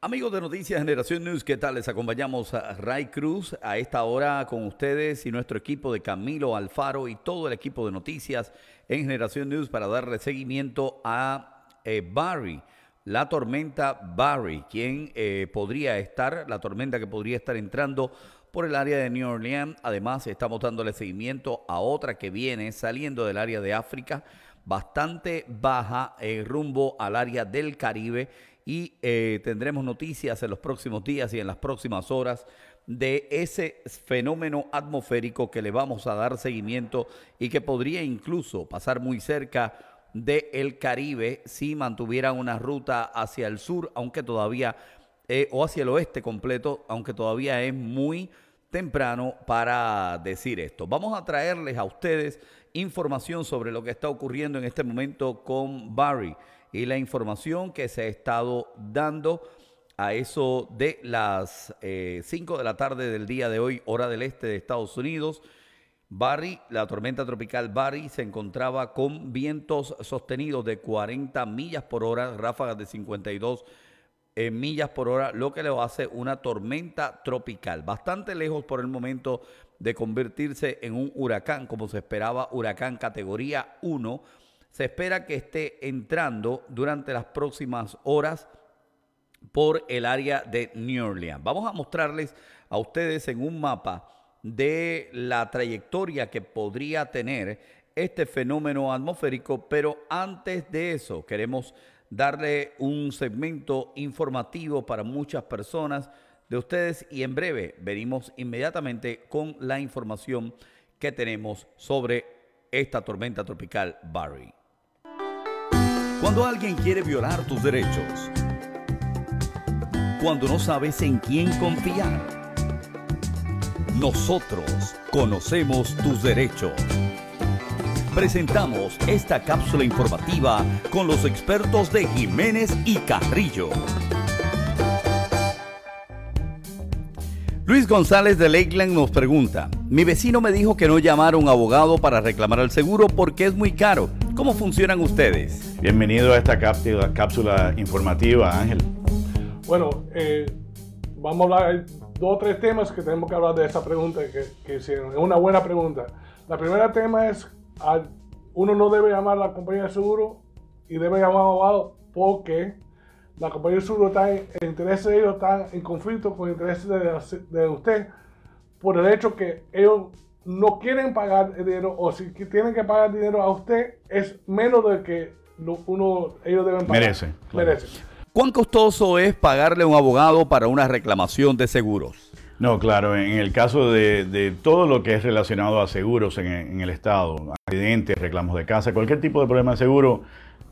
Amigos de Noticias Generación News, ¿qué tal? Les acompañamos a Ray Cruz a esta hora con ustedes y nuestro equipo de Camilo Alfaro y todo el equipo de noticias en Generación News para darle seguimiento a eh, Barry, la tormenta Barry, quien eh, podría estar, la tormenta que podría estar entrando por el área de New Orleans. Además, estamos dándole seguimiento a otra que viene saliendo del área de África, bastante baja, eh, rumbo al área del Caribe y eh, tendremos noticias en los próximos días y en las próximas horas de ese fenómeno atmosférico que le vamos a dar seguimiento y que podría incluso pasar muy cerca del Caribe si mantuviera una ruta hacia el sur, aunque todavía, eh, o hacia el oeste completo, aunque todavía es muy temprano para decir esto. Vamos a traerles a ustedes información sobre lo que está ocurriendo en este momento con Barry y la información que se ha estado dando a eso de las 5 eh, de la tarde del día de hoy, hora del este de Estados Unidos. Barry, la tormenta tropical Barry se encontraba con vientos sostenidos de 40 millas por hora, ráfagas de 52 eh, millas por hora, lo que le hace una tormenta tropical, bastante lejos por el momento de convertirse en un huracán, como se esperaba, huracán categoría 1 se espera que esté entrando durante las próximas horas por el área de New Orleans. Vamos a mostrarles a ustedes en un mapa de la trayectoria que podría tener este fenómeno atmosférico, pero antes de eso queremos darle un segmento informativo para muchas personas de ustedes y en breve venimos inmediatamente con la información que tenemos sobre esta tormenta tropical Barry. Cuando alguien quiere violar tus derechos. Cuando no sabes en quién confiar. Nosotros conocemos tus derechos. Presentamos esta cápsula informativa con los expertos de Jiménez y Carrillo. Luis González de Lakeland nos pregunta, mi vecino me dijo que no llamara a un abogado para reclamar el seguro porque es muy caro. ¿Cómo funcionan ustedes? Bienvenido a esta cápsula, informativa, Ángel. Bueno, eh, vamos a hablar, de dos o tres temas que tenemos que hablar de esta pregunta que, hicieron. Es una buena pregunta. La primera tema es, uno no debe llamar a la compañía de seguro y debe llamar a abogado porque la compañía de seguro está en, el interés de ellos están en conflicto con el interés de, usted por el hecho que ellos no quieren pagar el dinero o si tienen que pagar dinero a usted es menos de que uno, ellos deben pagar. Merece. Merece. ¿Cuán costoso es pagarle a un abogado para una reclamación de seguros? No, claro, en el caso de, todo lo que es relacionado a seguros en, el Estado, accidentes, reclamos de casa, cualquier tipo de problema de seguro,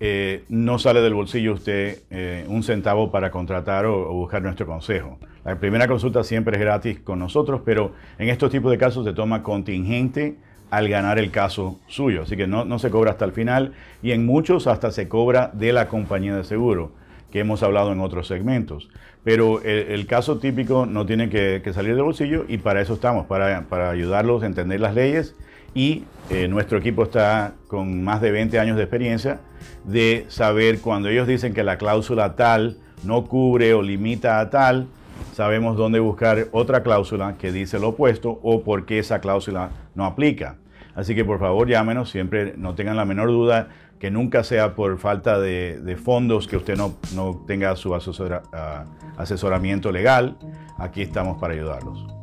eh, no sale del bolsillo usted eh, un centavo para contratar o, buscar nuestro consejo. La primera consulta siempre es gratis con nosotros, pero en estos tipos de casos se toma contingente al ganar el caso suyo, así que no, se cobra hasta el final y en muchos hasta se cobra de la compañía de seguro, que hemos hablado en otros segmentos. Pero el, caso típico no tiene que, salir del bolsillo y para eso estamos, para, para ayudarlos a entender las leyes y eh, nuestro equipo está con más de 20 años de experiencia de saber cuando ellos dicen que la cláusula tal no cubre o limita a tal, sabemos dónde buscar otra cláusula que dice lo opuesto o por qué esa cláusula no aplica. Así que por favor llámenos, siempre no tengan la menor duda que nunca sea por falta de, fondos que usted no, no tenga su ah, asesoramiento legal. Aquí estamos para ayudarlos.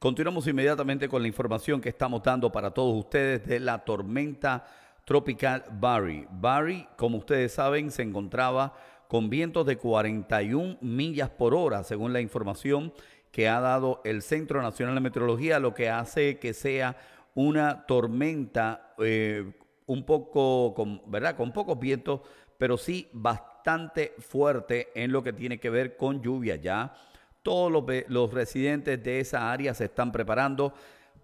Continuamos inmediatamente con la información que estamos dando para todos ustedes de la tormenta tropical Barry. Barry, como ustedes saben, se encontraba con vientos de 41 millas por hora, según la información que ha dado el Centro Nacional de Meteorología, lo que hace que sea una tormenta eh, un poco, con, ¿verdad? Con pocos vientos, pero sí bastante fuerte en lo que tiene que ver con lluvia ya todos los, residentes de esa área se están preparando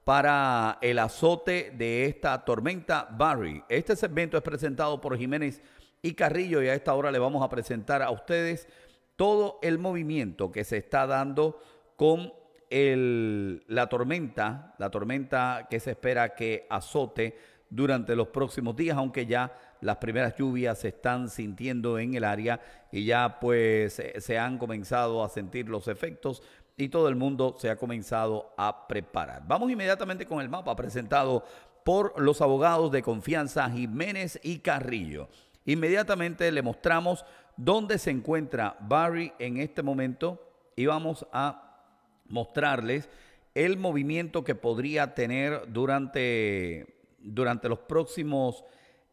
para el azote de esta tormenta Barry. Este segmento es presentado por Jiménez y Carrillo y a esta hora le vamos a presentar a ustedes todo el movimiento que se está dando con la tormenta, la tormenta que se espera que azote durante los próximos días, aunque ya las primeras lluvias se están sintiendo en el área y ya pues se han comenzado a sentir los efectos y todo el mundo se ha comenzado a preparar. Vamos inmediatamente con el mapa presentado por los abogados de confianza Jiménez y Carrillo. Inmediatamente le mostramos dónde se encuentra Barry en este momento y vamos a mostrarles el movimiento que podría tener durante, durante los próximos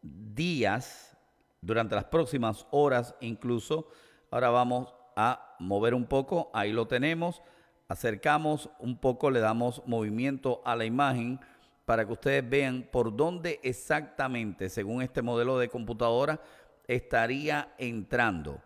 días, durante las próximas horas incluso. Ahora vamos a mover un poco, ahí lo tenemos, acercamos un poco, le damos movimiento a la imagen para que ustedes vean por dónde exactamente, según este modelo de computadora, estaría entrando.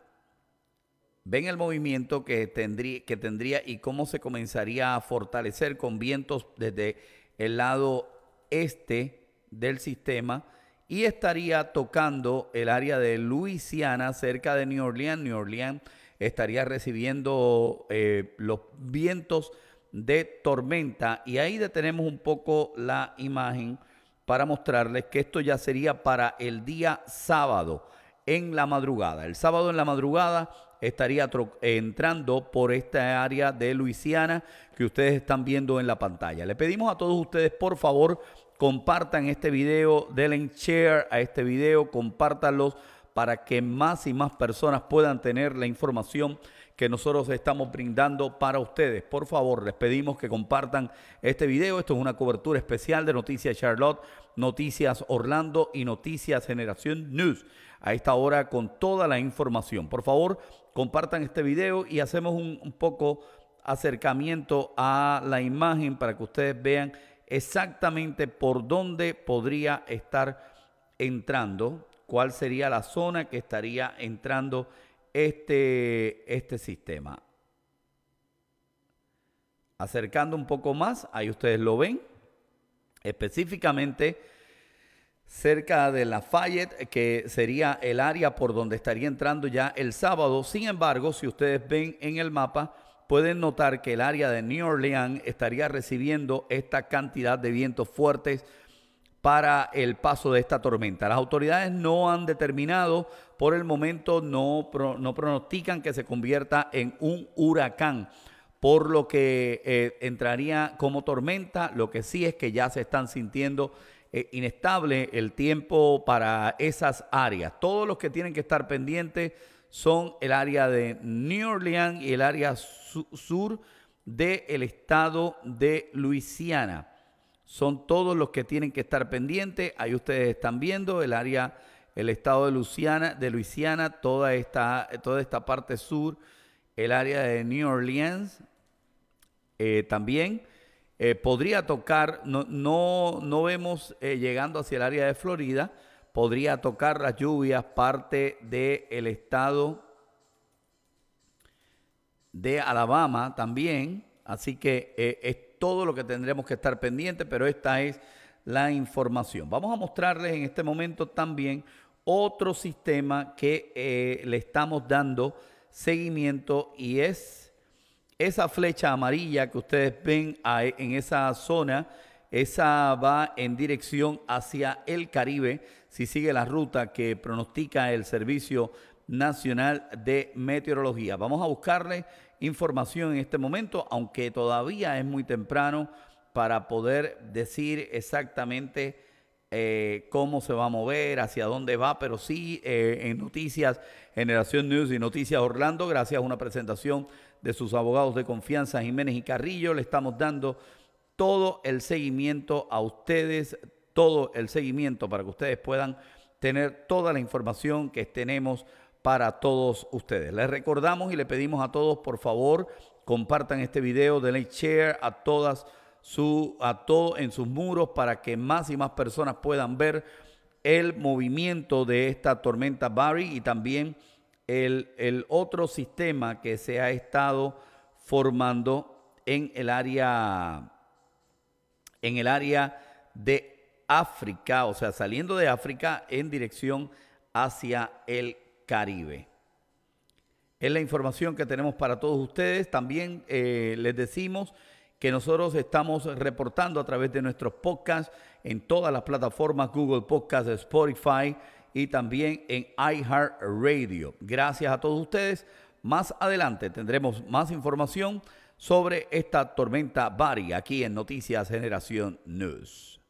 Ven el movimiento que tendría, que tendría y cómo se comenzaría a fortalecer con vientos desde el lado este del sistema y estaría tocando el área de Luisiana cerca de New Orleans. New Orleans estaría recibiendo eh, los vientos de tormenta y ahí detenemos un poco la imagen para mostrarles que esto ya sería para el día sábado en la madrugada. El sábado en la madrugada estaría entrando por esta área de Luisiana que ustedes están viendo en la pantalla. Le pedimos a todos ustedes, por favor, compartan este video, denle share a este video, compártanlos para que más y más personas puedan tener la información que nosotros estamos brindando para ustedes. Por favor, les pedimos que compartan este video. Esto es una cobertura especial de Noticias Charlotte, Noticias Orlando y Noticias Generación News. A esta hora con toda la información. Por favor, compartan este video y hacemos un, un poco acercamiento a la imagen para que ustedes vean exactamente por dónde podría estar entrando cuál sería la zona que estaría entrando este, este sistema. Acercando un poco más, ahí ustedes lo ven, específicamente cerca de Lafayette, que sería el área por donde estaría entrando ya el sábado. Sin embargo, si ustedes ven en el mapa, pueden notar que el área de New Orleans estaría recibiendo esta cantidad de vientos fuertes para el paso de esta tormenta. Las autoridades no han determinado, por el momento no, no pronostican que se convierta en un huracán, por lo que eh, entraría como tormenta. Lo que sí es que ya se están sintiendo eh, inestable el tiempo para esas áreas. Todos los que tienen que estar pendientes son el área de New Orleans y el área sur del estado de Luisiana son todos los que tienen que estar pendientes. Ahí ustedes están viendo el área, el estado de Luisiana, de Luisiana, toda esta, toda esta parte sur, el área de New Orleans eh, también. Eh, podría tocar, no, no, no vemos eh, llegando hacia el área de Florida, podría tocar las lluvias parte del estado de Alabama también. Así que todo lo que tendremos que estar pendientes, pero esta es la información. Vamos a mostrarles en este momento también otro sistema que eh, le estamos dando seguimiento y es esa flecha amarilla que ustedes ven en esa zona. Esa va en dirección hacia el Caribe, si sigue la ruta que pronostica el Servicio Nacional de Meteorología. Vamos a buscarle información en este momento, aunque todavía es muy temprano para poder decir exactamente eh, cómo se va a mover, hacia dónde va, pero sí eh, en Noticias Generación News y Noticias Orlando, gracias a una presentación de sus abogados de confianza, Jiménez y Carrillo, le estamos dando todo el seguimiento a ustedes, todo el seguimiento para que ustedes puedan tener toda la información que tenemos para todos ustedes. Les recordamos y le pedimos a todos, por favor, compartan este video, denle share a todas su, a todo en sus muros para que más y más personas puedan ver el movimiento de esta tormenta Barry y también el, el otro sistema que se ha estado formando en el área en el área de África, o sea, saliendo de África en dirección hacia el Caribe. Es la información que tenemos para todos ustedes. También eh, les decimos que nosotros estamos reportando a través de nuestros podcasts en todas las plataformas Google Podcasts, Spotify y también en iHeartRadio. Gracias a todos ustedes. Más adelante tendremos más información sobre esta tormenta Bari aquí en Noticias Generación News.